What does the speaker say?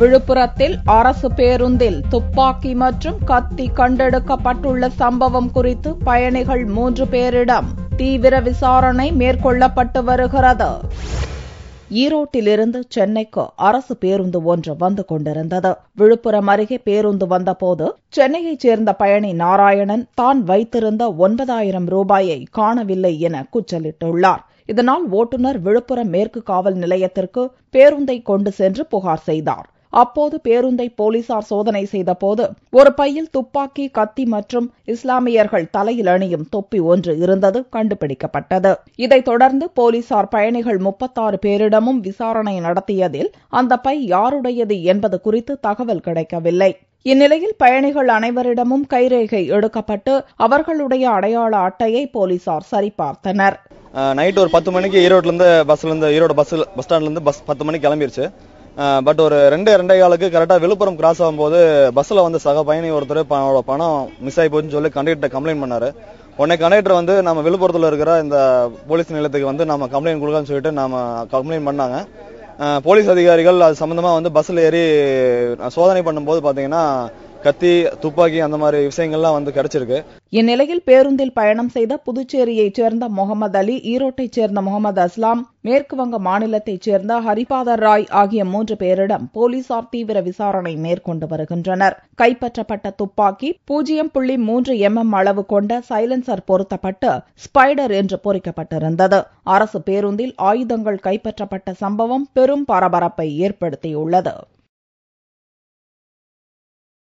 விழுப்புரத்தில் அரசு பேருந்தில் துப்பாக்கி மற்றும் கத்தி கண்டெடுக்கப்பட்டுள்ள சம்பவம் குறித்து பயணிகள் மூன்று பேரிடம் தீவிர விசாரணை மேற்கொள்ளப்பட்டு வருகிறது. ஈரோட்டிலிருந்து சென்னைக்கு அரசு பேருந்து ஒன்று வந்து கொண்டிருந்தது. விழுப்புரம் அருகே பேருந்து வந்தபோது சென்னையைச் சேர்ந்த பயணி நாராயணன் தான் வைத்திருந்த ஒன்பதாயிரம் ரூபாயை காணவில்லை என கூச்சலிட்டுள்ளார் இதனால் ஓட்டுநர் விழுப்புரம் மேற்கு காவல் நிலையத்திற்கு பேருந்தை கொண்டு சென்று புகார் செய்தார். அப்போது பேருந்தை போலீசார் சோதனை செய்தபோது ஒரு பையில் துப்பாக்கி கத்தி மற்றும் இஸ்லாமியர்கள் தலையில் அணியும் தொப்பி ஒன்று இருந்தது கண்டுபிடிக்கப்பட்டது. இதைத் தொடர்ந்து போலீசார் பயணிகள் முப்பத்தாறு பேரிடமும் விசாரணை நடத்தியதில் அந்த பை யாருடையது என்பது குறித்து தகவல் கிடைக்கவில்லை. இந்நிலையில் பயணிகள் அனைவரிடமும் கைரேகை எடுக்கப்பட்டு அவர்களுடைய அடையாள அட்டையை போலீசார் சரிபார்த்தனர். நைட் ஒரு பத்து மணிக்கு ஈரோட்லேருந்து பஸ்லேருந்து ஈரோடு பஸ் பஸ் ஸ்டாண்ட்லேருந்து பஸ் பத்து மணிக்கு கிளம்பிருச்சு. பட் ஒரு ரெண்டு ரெண்டே காலுக்கு கரெக்டாக விழுப்புரம் கிராஸ் ஆகும்போது பஸ்ஸில் வந்து சக பயணி ஒருத்தர் அவனோட பணம் மிஸ் ஆகி போச்சுன்னு சொல்லி கண்டக்டர் கம்ப்ளைண்ட் பண்ணாரு. உடனே கண்டக்டர் வந்து நம்ம விழுப்புரத்தில் இருக்கிற இந்த போலீஸ் நிலையத்துக்கு வந்து நம்ம கம்ப்ளைண்ட் கொடுக்கலாம்னு சொல்லிட்டு நம்ம கம்ப்ளைண்ட் பண்ணாங்க. போலீஸ் அதிகாரிகள் அது சம்மந்தமாக வந்து பஸ்ஸில் ஏறி சோதனை பண்ணும்போது பார்த்தீங்கன்னா கத்தி துப்பாக்கி அந்த மாதிரி விஷயங்கள்லாம் வந்து கிடைச்சிருக்கு. இந்நிலையில் பேருந்தில் பயணம் செய்த புதுச்சேரியைச் சேர்ந்த முகமது அலி ஈரோட்டைச் சேர்ந்த முகமது அஸ்லாம் மேற்கு வங்க மாநிலத்தைச் சேர்ந்த ஹரிபாதர் ராய் ஆகிய மூன்று பேரிடம் போலீசார் தீவிர விசாரணை மேற்கொண்டு வருகின்றனர். கைப்பற்றப்பட்ட துப்பாக்கி பூஜ்ஜியம் புள்ளி மூன்று எம்எம் அளவு கொண்ட சைலன்சர் பொருத்தப்பட்டு ஸ்பைடர் என்று பொறிக்கப்பட்டிருந்தது. அரசு பேருந்தில் ஆயுதங்கள் கைப்பற்றப்பட்ட சம்பவம் பெரும் பரபரப்பை ஏற்படுத்தியுள்ளது.